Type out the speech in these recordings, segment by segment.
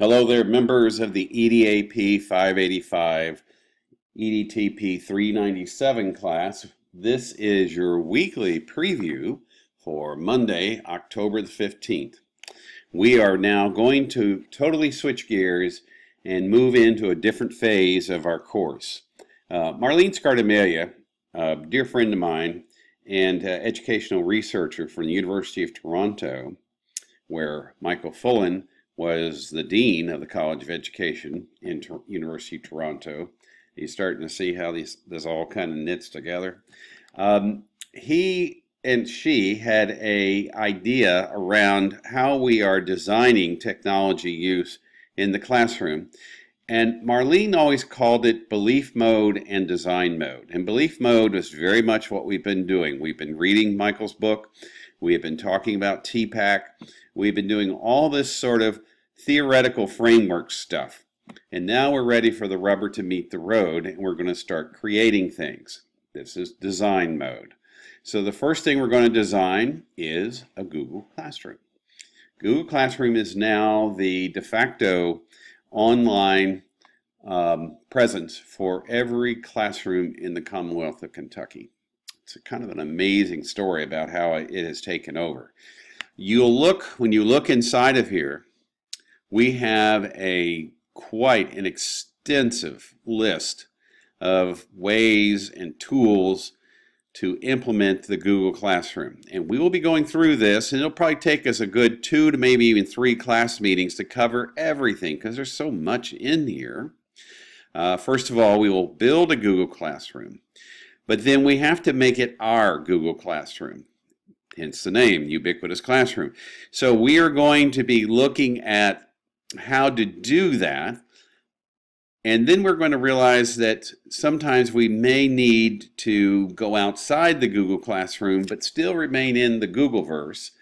Hello there, members of the EDAP 585 EDTP 397 class. This is your weekly preview for Monday, October the 15th. We are now going to totally switch gears and move into a different phase of our course. Uh, Marlene Scardamalia, a dear friend of mine and uh, educational researcher from the University of Toronto, where Michael Fullan was the dean of the College of Education in Tor- University of Toronto. He's starting to see how these this all kind of knits together. Um, he and she had a idea around how we are designing technology use in the classroom. And Marlene always called it belief mode and design mode. And belief mode was very much what we've been doing. We've been reading Michael's book. We have been talking about TPACK. We've been doing all this sort of theoretical framework stuff. And now we're ready for the rubber to meet the road and we're going to start creating things. This is design mode. So the first thing we're going to design is a Google Classroom. Google Classroom is now the de facto online um, presence for every classroom in the Commonwealth of Kentucky. It's kind of an amazing story about how it has taken over. You'll look, when you look inside of here, we have a quite an extensive list of ways and tools to implement the Google Classroom. And we will be going through this, and it'll probably take us a good two to maybe even three class meetings to cover everything because there's so much in here. Uh, first of all, we will build a Google Classroom, but then we have to make it our Google Classroom hence the name, Ubiquitous Classroom. So we are going to be looking at how to do that. And then we're going to realize that sometimes we may need to go outside the Google Classroom, but still remain in the Googleverse.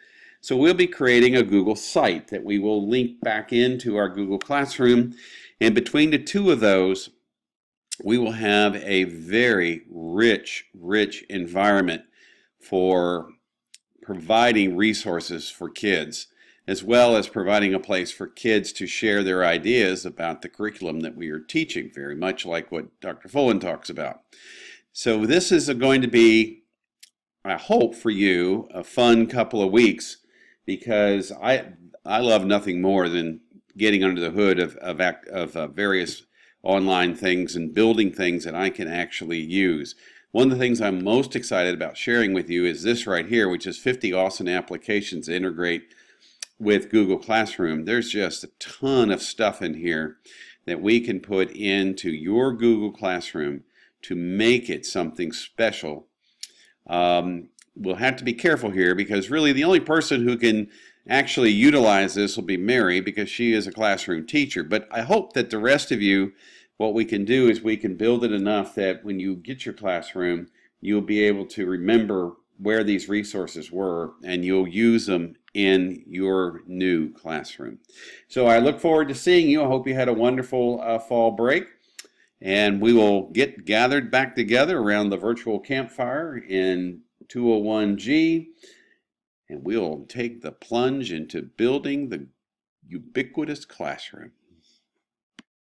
So we'll be creating a Google site that we will link back into our Google Classroom. And between the two of those, we will have a very rich, rich environment for providing resources for kids, as well as providing a place for kids to share their ideas about the curriculum that we are teaching, very much like what Dr. Fullan talks about. So this is going to be, I hope for you, a fun couple of weeks because I I love nothing more than getting under the hood of of, of uh, various online things and building things that I can actually use. One of the things I'm most excited about sharing with you is this right here, which is 50 awesome applications that integrate with Google Classroom. There's just a ton of stuff in here that we can put into your Google Classroom to make it something special. Um, we'll have to be careful here because really the only person who can actually utilize this will be Mary because she is a classroom teacher. But I hope that the rest of you what we can do is we can build it enough that when you get your classroom, you'll be able to remember where these resources were and you'll use them in your new classroom. So I look forward to seeing you. I hope you had a wonderful uh, fall break. And we will get gathered back together around the virtual campfire in 201G. And we'll take the plunge into building the ubiquitous classroom.